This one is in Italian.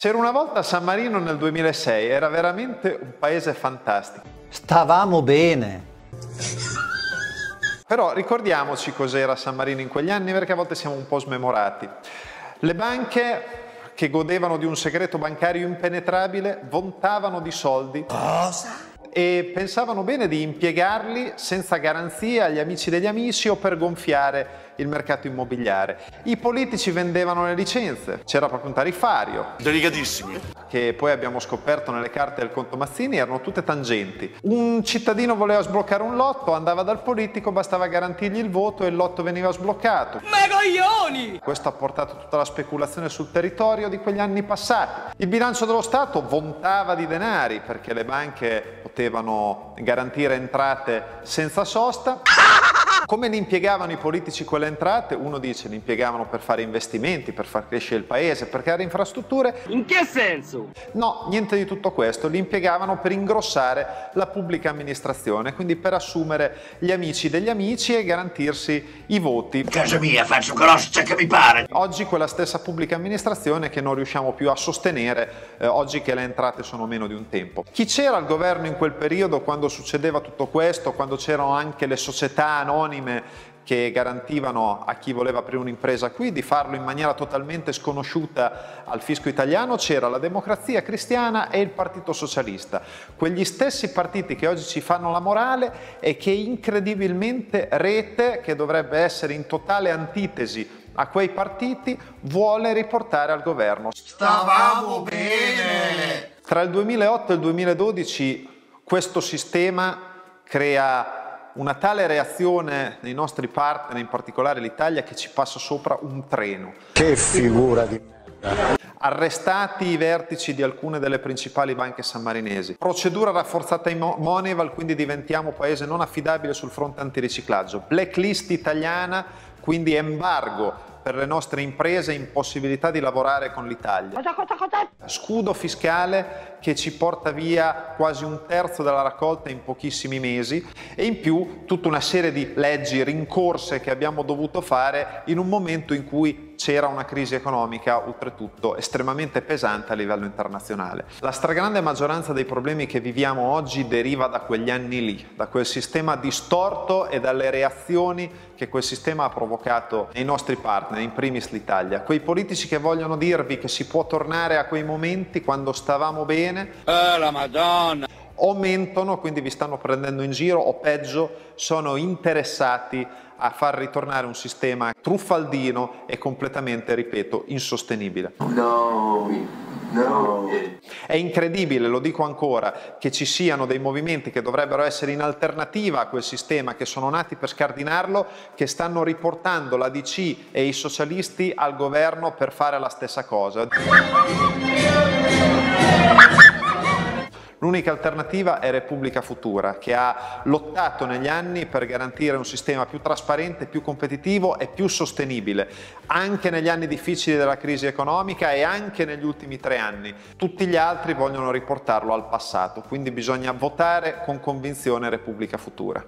C'era una volta San Marino nel 2006, era veramente un paese fantastico. Stavamo bene. Però ricordiamoci cos'era San Marino in quegli anni perché a volte siamo un po' smemorati. Le banche che godevano di un segreto bancario impenetrabile vontavano di soldi. Cosa? E pensavano bene di impiegarli senza garanzia agli amici degli amici o per gonfiare il mercato immobiliare. I politici vendevano le licenze, c'era proprio un tariffario. Delicatissimi. Che poi abbiamo scoperto nelle carte del conto Mazzini erano tutte tangenti. Un cittadino voleva sbloccare un lotto, andava dal politico, bastava garantirgli il voto e il lotto veniva sbloccato. Ma coglioni! Questo ha portato tutta la speculazione sul territorio di quegli anni passati. Il bilancio dello Stato vontava di denari perché le banche potevano garantire entrate senza sosta. Come li impiegavano i politici quelle entrate? Uno dice li impiegavano per fare investimenti, per far crescere il paese, per creare infrastrutture. In che senso? No, niente di tutto questo, li impiegavano per ingrossare la pubblica amministrazione, quindi per assumere gli amici degli amici e garantirsi i voti. In casa mia faccio croccia che mi pare. Oggi quella stessa pubblica amministrazione che non riusciamo più a sostenere eh, oggi che le entrate sono meno di un tempo. Chi c'era al governo in quel periodo quando succedeva tutto questo, quando c'erano anche le società anonime che garantivano a chi voleva aprire un'impresa qui di farlo in maniera totalmente sconosciuta al fisco italiano, c'era la democrazia cristiana e il Partito Socialista, quegli stessi partiti che oggi ci fanno la morale e che incredibilmente Rete, che dovrebbe essere in totale antitesi a quei partiti, vuole riportare al governo. Stavamo bene. Tra il 2008 e il 2012 questo sistema crea una tale reazione nei nostri partner, in particolare l'Italia, che ci passa sopra un treno. Che figura di merda. Arrestati i vertici di alcune delle principali banche sammarinesi. Procedura rafforzata in Moneval, quindi diventiamo paese non affidabile sul fronte antiriciclaggio. Blacklist italiana, quindi embargo per le nostre imprese, impossibilità di lavorare con l'Italia. Scudo fiscale che ci porta via quasi un terzo della raccolta in pochissimi mesi e in più tutta una serie di leggi rincorse che abbiamo dovuto fare in un momento in cui c'era una crisi economica oltretutto estremamente pesante a livello internazionale. La stragrande maggioranza dei problemi che viviamo oggi deriva da quegli anni lì, da quel sistema distorto e dalle reazioni che quel sistema ha provocato nei nostri partner, in primis l'Italia. Quei politici che vogliono dirvi che si può tornare a quei momenti quando stavamo bene. Eh, la Madonna! O mentono, quindi vi stanno prendendo in giro, o peggio, sono interessati a far ritornare un sistema truffaldino e completamente, ripeto, insostenibile. No, no. È incredibile, lo dico ancora, che ci siano dei movimenti che dovrebbero essere in alternativa a quel sistema, che sono nati per scardinarlo, che stanno riportando la DC e i socialisti al governo per fare la stessa cosa. L'unica alternativa è Repubblica Futura, che ha lottato negli anni per garantire un sistema più trasparente, più competitivo e più sostenibile, anche negli anni difficili della crisi economica e anche negli ultimi tre anni. Tutti gli altri vogliono riportarlo al passato, quindi bisogna votare con convinzione Repubblica Futura.